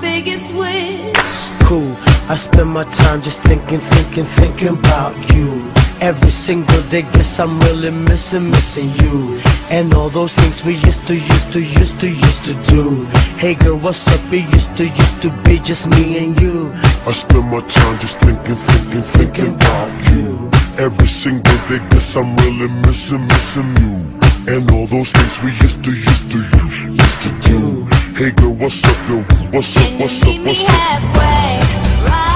biggest wish. Cool, I spend my time just thinking, thinking, thinking about you. Every single day, guess I'm really missing, missing you. And all those things we used to, used to, used to, used to do. Hey girl, what's up? It used to, used to be just me and you. I spend my time just thinking, thinking, thinking about you. Every single day, guess I'm really missing, missing you. And all those things we used to, used to, used to do. Hey girl, what's up, yo? What's up, what's up, meet me what's up? halfway? Right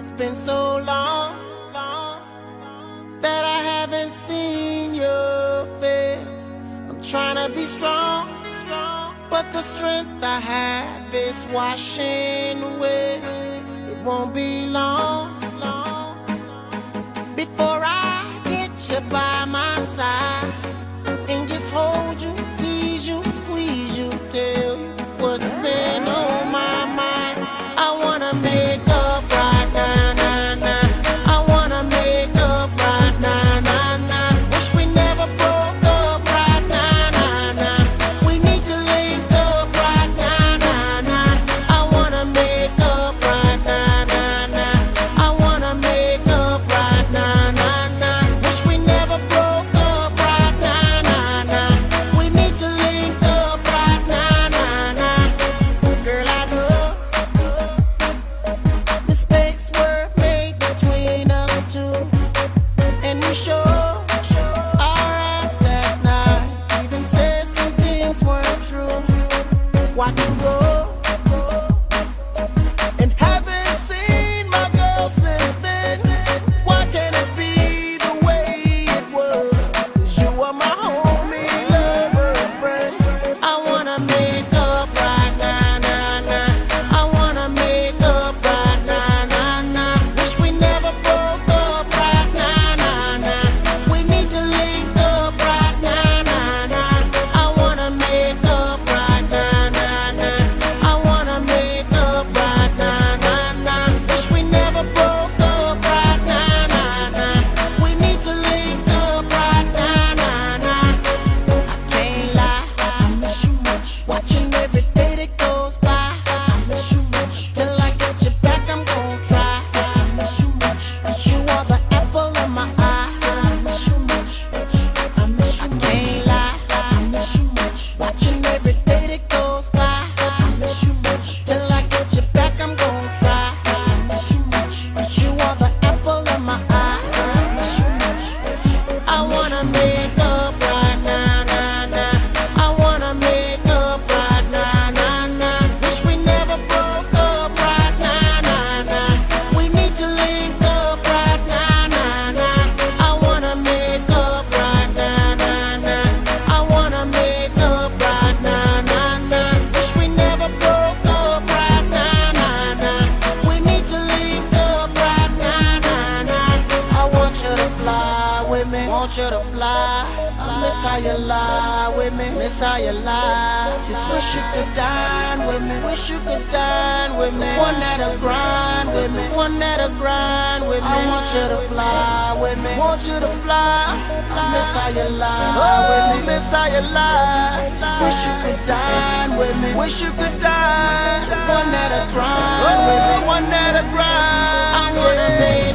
It's been so long, long that I haven't seen your face. I'm trying to be strong, strong, but the strength I have is washing away. It won't be long, long before want you to fly. I miss how you lie with me. Miss how you lie. Just wish you could dine with me. Wish you could dine with me. The one that'll grind with me. The one that'll grind with me. I want you to fly with me. Want you to fly. I miss how you lie with me. Miss how you lie. Just wish you could dine with me. Wish you could dine. The one that'll grind with me. One that'll grind. I wanna be.